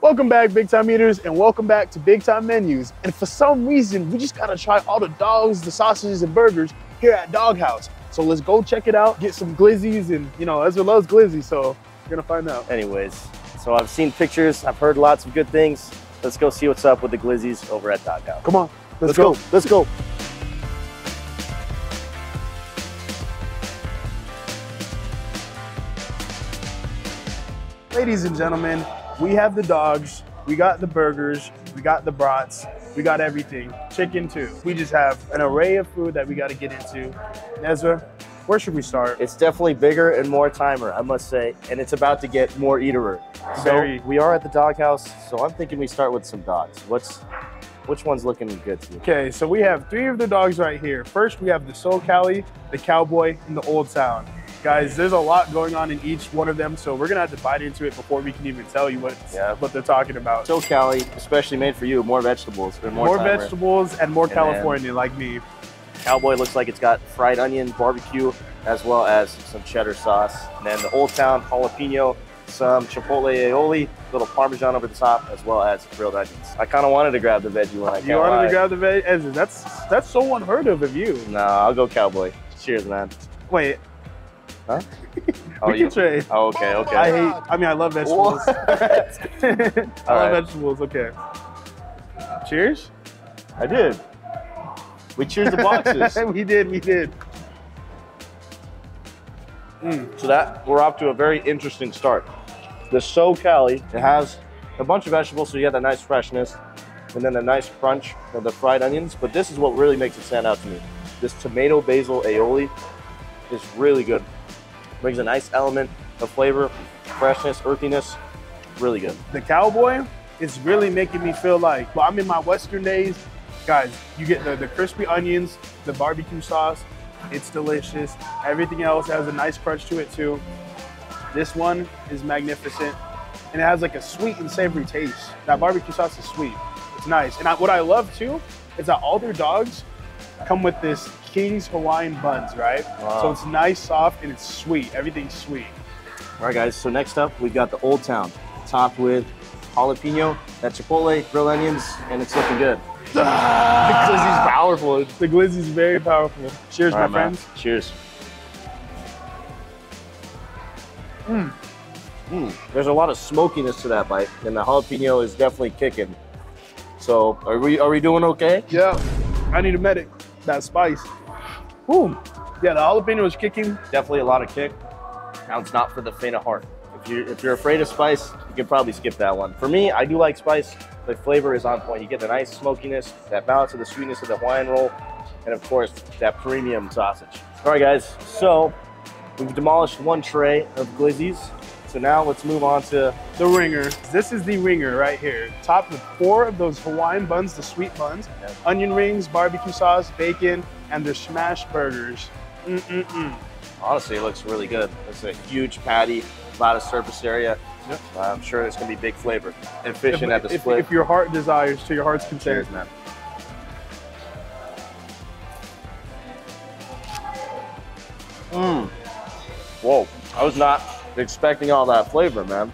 Welcome back, Big Time Eaters, and welcome back to Big Time Menus. And for some reason, we just gotta try all the dogs, the sausages, and burgers here at Dog Haus. So let's go check it out, get some glizzies, and you know, Ezra loves glizzy, so we're gonna find out. Anyways, so I've seen pictures, I've heard lots of good things. Let's go see what's up with the glizzies over at Dog Haus. Come on, let's, Let's go. go. Let's go. Ladies and gentlemen, we have the dogs, we got the burgers, we got the brats, we got everything. Chicken too. We just have an array of food that we gotta get into. Ezra, where should we start? It's definitely bigger and more timer, I must say, and it's about to get more eaterer. So Very. we are at the Dog Haus, so I'm thinking we start with some dogs. What's which one's looking good to you? Okay, so we have three of the dogs right here. First, we have the So Cali, the Cowboy, and the Old Town. Guys, there's a lot going on in each one of them, so we're gonna have to bite into it before we can even tell you what Yeah. what they're talking about. So Cali, especially made for you, more vegetables more, more vegetables and more And California, like me. Cowboy looks like it's got fried onion, barbecue, as well as some cheddar sauce. And then the Old Town jalapeno, some chipotle aioli, little parmesan over the top, as well as grilled onions. I kind of wanted to grab the veggie one. I You wanted lie. to grab the veggie? That's that's so unheard of of you. No, I'll go cowboy. Cheers, man. Wait, Huh? Oh, we can trade. Oh, okay, okay. I hate. I mean, I love vegetables. I love right. vegetables. Okay. Cheers. I did. We cheers the boxes. we did. We did. Mm, so that we're off to a very interesting start. The So Cali, it has a bunch of vegetables, so you get that nice freshness, and then the nice crunch of the fried onions. But this is what really makes it stand out to me. This tomato basil aioli is really good. Brings a nice element of flavor, freshness, earthiness. Really good. the cowboy is really making me feel like well, I'm in my Western days. Guys, you get the, the crispy onions, the barbecue sauce. It's delicious. Everything else has a nice crunch to it too. This one is magnificent. And it has like a sweet and savory taste. That barbecue sauce is sweet. It's nice. And I, what I love too is that all their dogs come with this King's Hawaiian buns, right? Wow. So it's nice, soft, and it's sweet. Everything's sweet. All right, guys. So next up, we've got the Old Town, topped with jalapeno, that chipotle, grilled onions, and it's looking good. because he's powerful. The glizzy's very powerful. Cheers, All my man. friends. Cheers. Mm. There's a lot of smokiness to that bite, and the jalapeno is definitely kicking. So, are we are we doing okay? Yeah, I need a medic. That spice. Whew. Yeah, the jalapeno was kicking. Definitely a lot of kick. Now it's not for the faint of heart. If you're, if you're afraid of spice, you can probably skip that one. For me, I do like spice. The flavor is on point. You get the nice smokiness, that balance of the sweetness of the Hawaiian roll, and of course that premium sausage. All right, guys. So we've demolished one tray of glizzies. So now let's move on to The ringer. This is the ringer right here. Topped with four of those Hawaiian buns, the sweet buns, onion rings, barbecue sauce, bacon, and the smash burgers. Mm-mm-mm. honestly, it looks really good. It's a huge patty, a lot of surface area. Yep. Uh, I'm sure there's gonna be big flavor. Efficient If, at the if- split. if your heart desires to your heart's content. Cheers, man. Mmm. Whoa. I was not expecting all that flavor, man.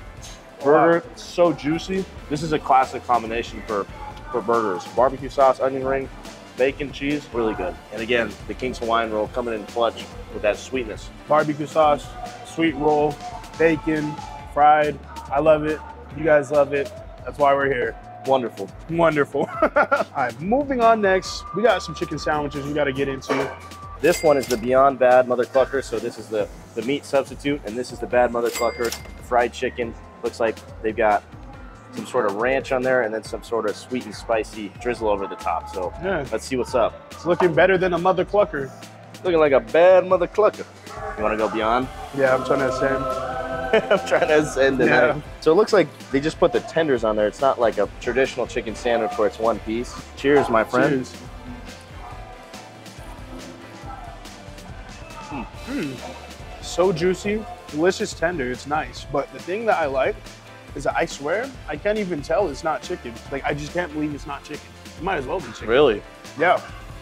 Burger, so juicy. This is a classic combination for, for burgers. Barbecue sauce, onion ring, bacon, cheese, really good. And again, the King's Hawaiian roll coming in clutch with that sweetness. Barbecue sauce, sweet roll, bacon, fried. I love it. You guys love it. That's why we're here. Wonderful. Wonderful. All right, moving on next. We got some chicken sandwiches we got to get into. This one is the Beyond Bad Mother Clucker. So this is the, the meat substitute, and this is the Bad Mother Clucker fried chicken. Looks like they've got some sort of ranch on there, and then some sort of sweet and spicy drizzle over the top. So Yeah, let's see what's up. it's looking better than a mother clucker. Looking like a bad Mother Clucker. You want to go Beyond? Yeah, I'm trying to ascend. I'm trying to send it. Yeah. So it looks like they just put the tenders on there. It's not like a traditional chicken sandwich where it's one piece. Cheers, my friend. Cheers. Mm. So juicy, delicious tender. It's nice. But the thing that I like is that I swear I can't even tell it's not chicken. Like I just can't believe it's not chicken. It might as well be chicken. Really? Yeah,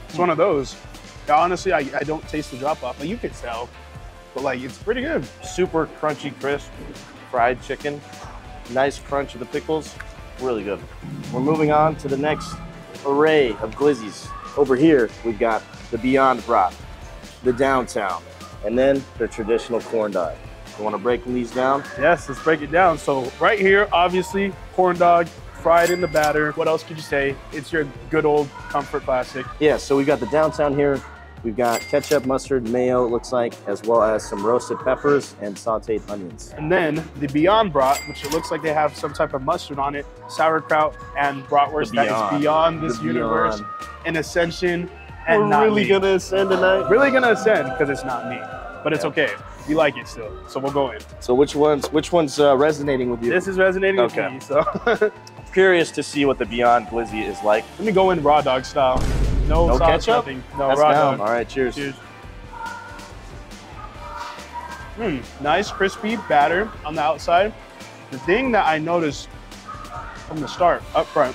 it's one of those. Yeah, honestly, I, I don't taste the drop off. Like you can tell, but like it's pretty good. Super crunchy, crisp fried chicken. nice crunch of the pickles. Really good. We're moving on to the next array of glizzies. Over here, we've got the Beyond Brat, the Downtown, and then the traditional corn dog. You want to break these down? Yes, let's break it down. So right here, obviously, corn dog, fried in the batter. What else could you say? It's your good old comfort classic. Yeah, so we've got the Downtown here. We've got ketchup, mustard, mayo, it looks like, as well as some roasted peppers and sauteed onions. And then the Beyond Brat, which it looks like they have some type of mustard on it, sauerkraut and bratwurst that Beyond. beyond this The universe, Beyond. an ascension, and We're not really me. gonna ascend tonight. really gonna ascend because it's not me, but it's Yeah. okay. We like it still, so we'll go in. So which one's which one's uh, resonating with you? This is resonating Okay. with me, so let curious to see what the Beyond Glizzy is like. Let me go in raw dog style. No, No sauce, ketchup? nothing. No That's raw down. dog. All right, cheers. Cheers. Hmm, nice crispy batter on the outside. The thing that I noticed from the start, up front,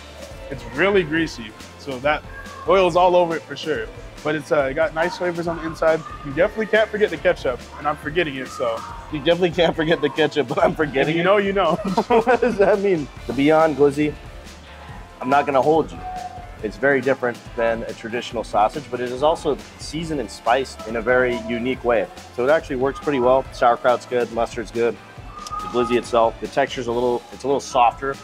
it's really greasy. So that oil's all over it for sure. But it's uh, got nice flavors on the inside. You definitely can't forget the ketchup, and I'm forgetting it. So You definitely can't forget the ketchup, but I'm if forgetting you it. know, you know. what does that mean? The Beyond Glizzy, I'm not gonna hold you. It's very different than a traditional sausage, but it is also seasoned and spiced in a very unique way. So it actually works pretty well. Sauerkraut's good, mustard's good. The glizzy itself, the texture's a little, it's a little softer.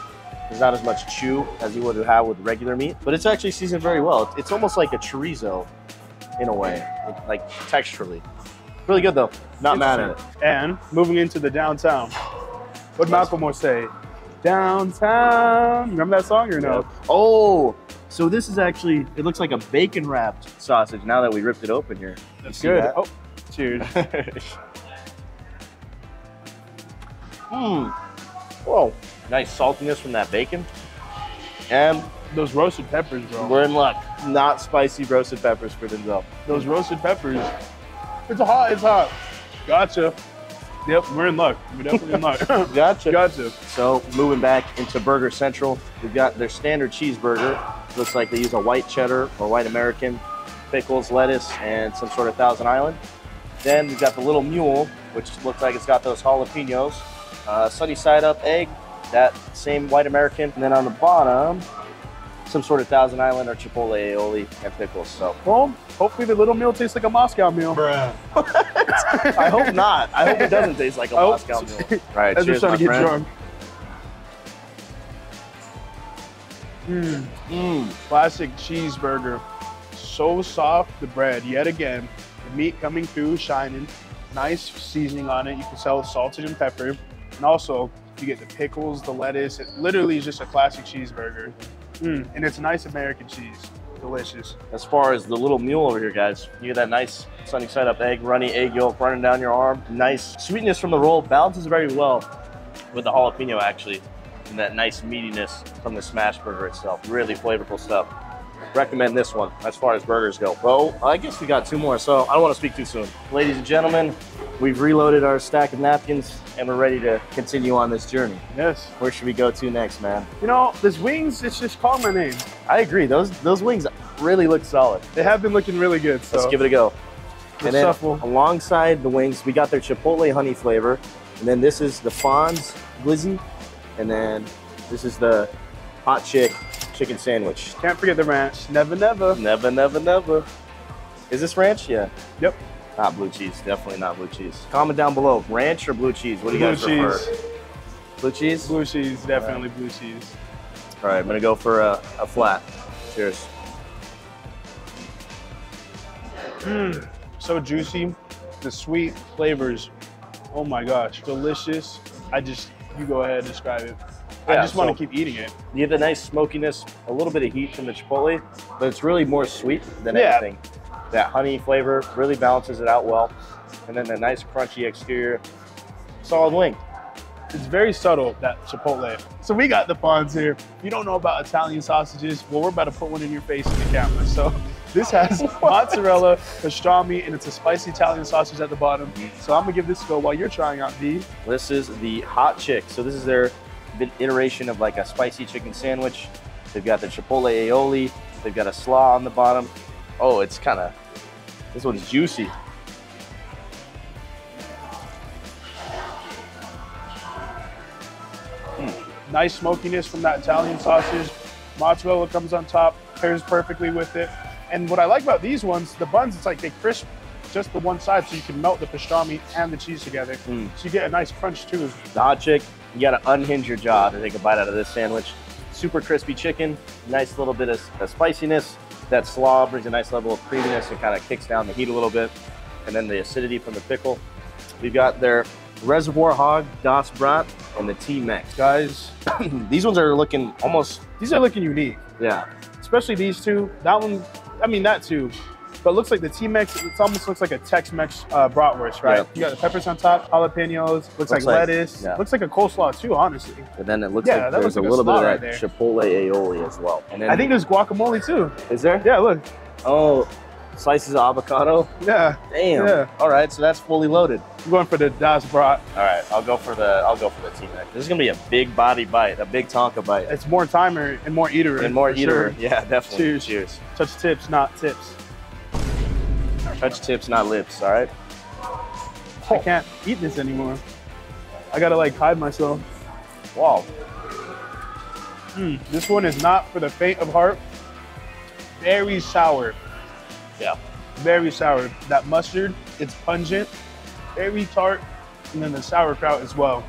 There's not as much chew as you would have with regular meat, but it's actually seasoned very well. It's, almost like a chorizo in a way, like texturally. Really good though. Not mad at it. And moving into the downtown, what Malcolm say? Downtown. Remember that song or no? Oh, so this is actually, it looks like a bacon wrapped sausage now that we ripped it open here. That's good. that? Oh, cheers. Mmm. Whoa. Nice saltiness from that bacon. And Those roasted peppers, bro. we're in luck. Not spicy roasted peppers for Denzel. Those roasted peppers. It's hot. It's hot. Gotcha. Yep, we're in luck. We're definitely in luck. Gotcha. gotcha. So moving back into Burger Central, we've got their standard cheeseburger. Looks like they use a white cheddar or white American, pickles, lettuce, and some sort of Thousand Island. Then we've got the little mule, which looks like it's got those jalapenos, uh, sunny side up egg, that same white American, and then on the bottom, some sort of Thousand Island or Chipotle aioli and pickles. So Well, hopefully the little meal tastes like a Moscow mule. I hope not. I hope it doesn't taste like a I Moscow so. mule. All right, As we're cheers, trying my to get friend. drunk. Mm, Mm. classic cheeseburger. So soft, the bread, yet again. The meat coming through, shining. Nice seasoning on it. You can tell it's salted and pepper. And also, you get the pickles, the lettuce. It literally is just a classic cheeseburger. Mm, and it's nice American cheese. Delicious. As far as the little mule over here, guys, you get that nice sunny side up egg, runny egg yolk running down your arm. Nice sweetness from the roll, balances very well with the jalapeno actually, and that nice meatiness from the smash burger itself. Really flavorful stuff. Recommend this one as far as burgers go. Well, I guess we got two more, so I don't want to speak too soon. Ladies and gentlemen, we've reloaded our stack of napkins and we're ready to continue on this journey. Yes. Where should we go to next, man? You know, this wings, it's just called my name. I agree. Those those wings really look solid. They have been looking really good. So Let's give it a go. let's And then shuffle. alongside the wings, we got their chipotle honey flavor. And then this is the Fonz glizzy. And then this is the hot chick chicken sandwich. Can't forget the ranch. Never, never. Never, never, never. Is this ranch? Yeah. Yep. Not blue cheese. Definitely not blue cheese. Comment down below. Ranch or blue cheese? What do you Blue guys prefer? cheese. Blue cheese? Blue cheese, definitely blue cheese. All right, I'm gonna go for a, a flat. Cheers. Mm, so juicy. The sweet flavors. Oh my gosh, delicious. I just, you go ahead and describe it. I Yeah, just want to keep eating it. You get the nice smokiness, a little bit of heat from the chipotle, but it's really more sweet than Yeah. anything. That honey flavor really balances it out well. And then the nice crunchy exterior. Solid wing. It's very subtle, that chipotle. So we got the Fonz here. If you don't know about Italian sausages, well, we're about to put one in your face in the camera. So this has mozzarella, pastrami, and it's a spicy Italian sausage at the bottom. Mm-hmm. So I'm gonna give this a go while you're trying out V. This is the hot chick. So this is their iteration of like a spicy chicken sandwich. They've got the chipotle aioli. They've got a slaw on the bottom. Oh, it's kind of, this one's juicy. Mm. Nice smokiness from that Italian sausage. Mozzarella comes on top, pairs perfectly with it. And what I like about these ones, the buns, it's like they crisp just the one side so you can melt the pastrami and the cheese together. Mm. So you get a nice crunch too. The hot chick, you gotta unhinge your jaw to take a bite out of this sandwich. Super crispy chicken, nice little bit of, of spiciness. That slaw brings a nice level of creaminess and kind of kicks down the heat a little bit. And then the acidity from the pickle. We've got their Reservoir Hog, Das Brat, and the T-Mex. Guys, These ones are looking almost, these are looking unique, yeah, especially these two. That one, I mean that too. But it looks like the T-Mex, it almost looks like a Tex-Mex uh, bratwurst, right? Yeah. You got the peppers on top, jalapenos, looks, like, like- lettuce. yeah. Looks like a coleslaw too, honestly. and then it looks Yeah, like there's looks a like a little bit of that right chipotle aioli as well. And then, I think there's guacamole too. is there? Yeah, look. Oh, slices of avocado. Yeah, Damn. Yeah. All right, so that's fully loaded. I'm going for the Das Brat. All right, I'll go for the I'll go for the T-Mex. This is gonna be a big body bite, a big Tonka bite, It's more timer and more eater. and more eater. sure. Yeah, definitely. Cheers. Cheers. Touch tips, not tips. Touch tips, not lips. All right. I can't eat this anymore. I gotta like hide myself. Wow. Mm, this one is not for the faint of heart. Very sour. Yeah. Very sour. That mustard, it's pungent, very tart, and then the sauerkraut as well.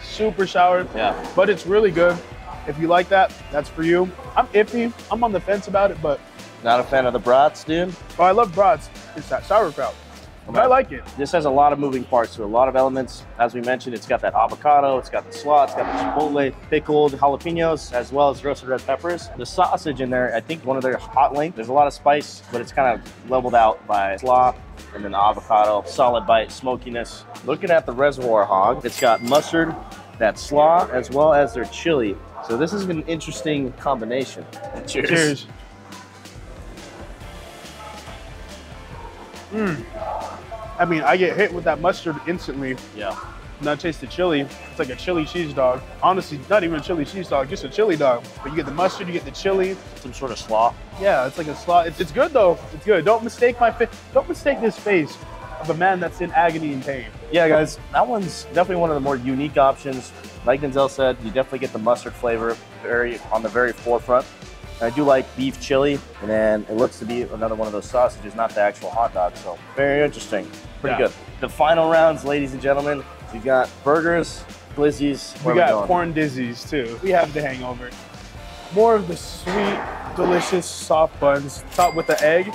Super sour, Yeah. but it's really good. If you like that, that's for you. I'm iffy. I'm on the fence about it, but Not a fan of the brats, dude. oh, I love brats. It's that sauerkraut. But I like it. This has a lot of moving parts to it, a lot of elements. As we mentioned, it's got that avocado, it's got the slaw, it's got the chipotle, pickled jalapenos, as well as roasted red peppers. The sausage in there, I think one of their hot links. There's a lot of spice, but it's kind of leveled out by slaw and then the avocado, solid bite, smokiness. Looking at the reservoir hog, it's got mustard, that slaw, as well as their chili. So this is an interesting combination. Cheers. Cheers. Mm. I mean, I get hit with that mustard instantly. Yeah. And I taste the chili. It's like a chili cheese dog. Honestly, not even a chili cheese dog, just a chili dog. But you get the mustard, you get the chili. Some sort of slaw. Yeah, it's like a slot. It's, it's good though. It's good. Don't mistake my face. Don't mistake this face of a man that's in agony and pain. Yeah, guys, that one's definitely one of the more unique options. Like Denzel said, you definitely get the mustard flavor very on the very forefront. I do like beef chili, and then it looks to be another one of those sausages, not the actual hot dog. So very interesting, pretty Yeah. good. The final rounds, ladies and gentlemen, we got burgers, glizzies. We got going? corn dizzies too. We have the hangover. More of the sweet, delicious, soft buns, topped with the egg,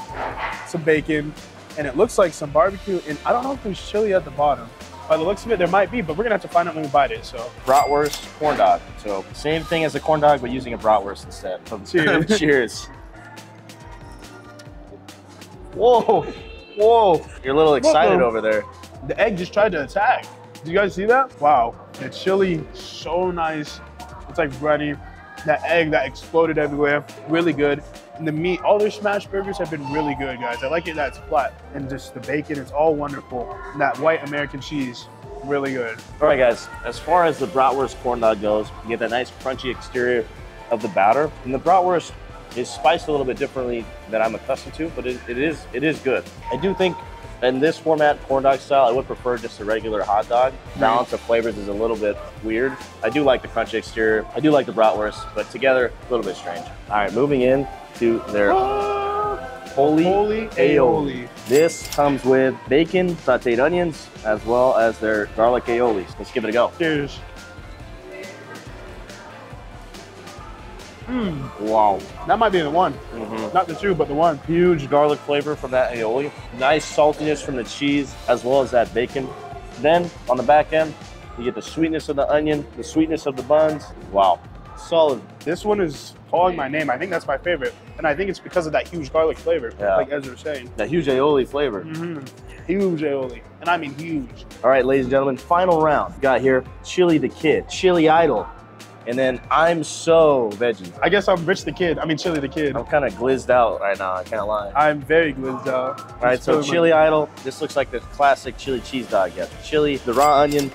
some bacon, and it looks like some barbecue. And I don't know if there's chili at the bottom. By the looks of it, there might be, but we're gonna have to find out when we bite it. So bratwurst corn dog. So same thing as a corn dog, but using a bratwurst instead. So, Cheers. cheers. Whoa, whoa! You're a little excited Whoa. over there. the egg just tried to attack. Did you guys see that? Wow, the chili so nice. It's like runny. That egg that exploded everywhere, really good. And the meat, all their smash burgers have been really good, guys. I like it that it's flat and just the bacon, it's all wonderful. And that white American cheese, really good. All right, guys. As far as the bratwurst corn dog goes, you get that nice crunchy exterior of the batter, and the bratwurst is spiced a little bit differently than I'm accustomed to, but it, it is it is good. I do think in this format, corn dog style, I would prefer just a regular hot dog. Mm. Balance of flavors is a little bit weird. I do like the crunchy exterior. I do like the bratwurst, but together a little bit strange. All right, moving in to their holy Holy aioli. aioli. This comes with bacon, sauteed onions, as well as their garlic aiolis. Let's give it a go. Cheers. Wow. That might be the one. Mhm. Not the two, but the one. Huge garlic flavor from that aioli. Nice saltiness from the cheese, as well as that bacon. Then on the back end, you get the sweetness of the onion, the sweetness of the buns. Wow. Solid. This one is calling my name. I think that's my favorite. And I think it's because of that huge garlic flavor, Yeah. like Ezra was saying. That huge aioli flavor. hmm Huge aioli. And I mean huge. All right, ladies and gentlemen, final round. Got here Chili the Kid, Chili Idol, and then I'm so veggie. I guess I'm Rich the Kid. I mean Chili the Kid. I'm kind of glizzed out right now. I can't lie. I'm very glizzed out. All right, so chili idol. This looks like the classic chili cheese dog. Got chili, the raw onion,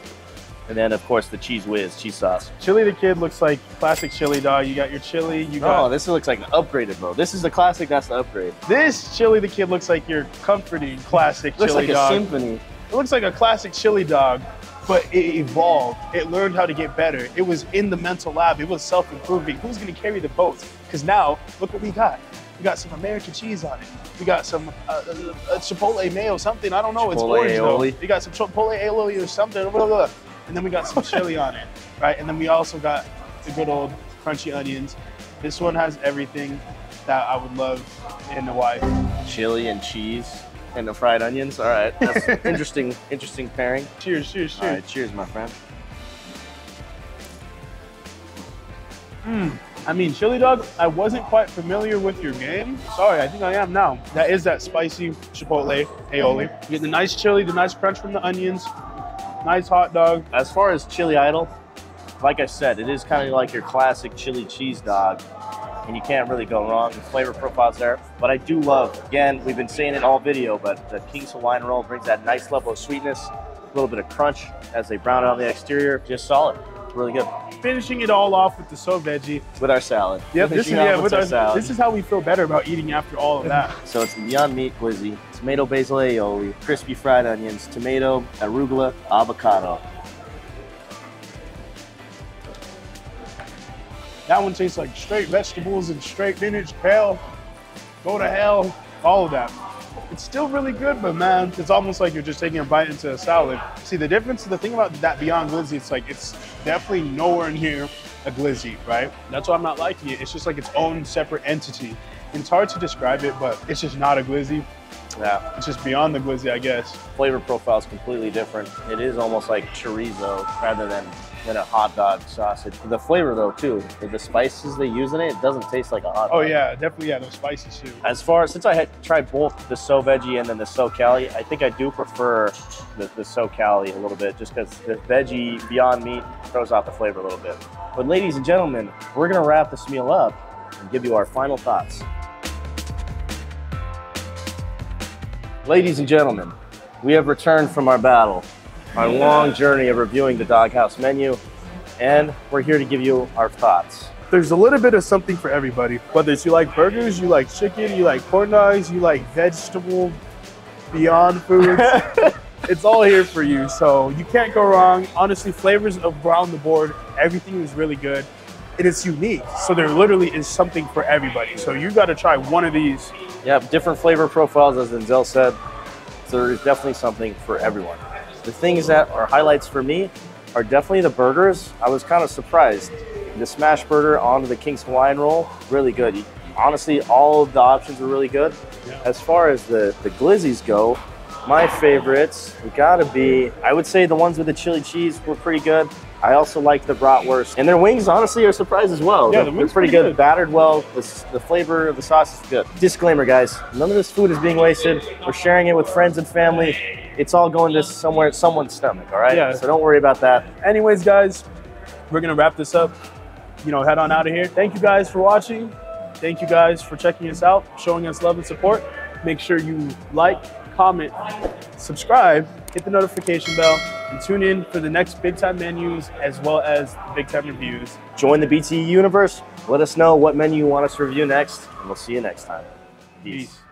and then of course the cheese whiz, cheese sauce. Chili the Kid looks like classic chili dog. You got your chili. You got Oh, this looks like an upgraded, bro. This is the classic. That's the upgrade. this Chili the Kid looks like your comforting classic Looks chili like a dog. symphony. It looks like a classic chili dog but it evolved. It learned how to get better. It was in the mental lab. It was self-improving. Who's going to carry the boat? Because now, look what we got. We got some American cheese on it. We got some uh, uh, uh, chipotle mayo, something. I don't know. it's Chipotle orange though. aioli. We got some chipotle aioli or something. Blah, blah, blah. And then we got some chili on it, right? And then we also got the good old crunchy onions. This one has everything that I would love in a wife. Chili and cheese and the fried onions. All right, that's interesting. Interesting pairing. Cheers, cheers, cheers. All right, cheers, my friend. Mm, I mean, chili dog, I wasn't quite familiar with your game. Sorry, I think I am now. That is that spicy chipotle aioli. You get the nice chili, the nice crunch from the onions, nice hot dog. As far as chili idol, like I said, it is kind of like your classic chili cheese dog, and you can't really go wrong. The flavor profile's there, but I do love. Again, we've been saying it all video, but the King's Hawaiian roll brings that nice level of sweetness, a little bit of crunch as they brown it on the exterior. Just solid, really good Finishing it all off with the so veggie. with our salad. Yep, this is yeah, with with our our, salad. this is how we feel better about eating after all of that. So it's the Beyond Meat Glizzy, tomato basil aioli, crispy fried onions, tomato, arugula, avocado. That one tastes like straight vegetables and straight vintage kale. Go to hell, all of that. It's still really good, but man, it's almost like you're just taking a bite into a salad. See, the difference, the thing about that Beyond Glizzy, it's like it's definitely nowhere near a Glizzy, right? That's why I'm not liking it. It's just like its own separate entity. It's hard to describe it, but it's just not a Glizzy. Yeah, It's just beyond the Glizzy, I guess. flavor profile is completely different. It is almost like chorizo rather than than a hot dog sausage. The flavor though too, the- the spices they use in it, it doesn't taste like a hot Oh dog. Oh, yeah, definitely yeah, those spices too. As far as, since I had tried both the So Veggie and then the So Cali, I think I do prefer the, the So Cali a little bit just because the veggie Beyond Meat throws out the flavor a little bit. But ladies and gentlemen, we're gonna wrap this meal up and give you our final thoughts. Ladies and gentlemen, we have returned from our battle, our long journey of reviewing the Dog Haus menu, and we're here to give you our thoughts. There's a little bit of something for everybody. Whether it's you like burgers, you like chicken, you like corn dogs, you like vegetable beyond foods. it's all here for you. So you can't go wrong. Honestly, flavors around the board, everything is really good. It is unique. So there literally is something for everybody. So you got to try one of these. Yep, different flavor profiles, as Denzel said. So there's definitely something for everyone. The things that are highlights for me are definitely the burgers. I was kind of surprised. The smash burger onto the King's Hawaiian roll, really good. Honestly, all of the options were really good. Yeah. As far as the, the glizzies go, my favorites gotta be, I would say the ones with the chili cheese were pretty good. I also like the bratwurst. And their wings, honestly, are a surprise as well. Yeah, They're- the they're pretty pretty good. good. Battered well. The, the flavor of the sauce is good. Disclaimer, guys: none of this food is being wasted. We're sharing it with friends and family. It's all going to somewhere, someone's stomach. All right. Yeah. So don't worry about that. Anyways, guys, we're going to wrap this up. You know, head on out of here. Thank you guys for watching. Thank you guys for checking us out, showing us love and support. Make sure you like, comment, subscribe, hit the notification bell, and tune in for the next big time menus as well as the big time reviews. Join the BTE universe. Let us know what menu you want us to review next, and we'll see you next time. Peace. Peace.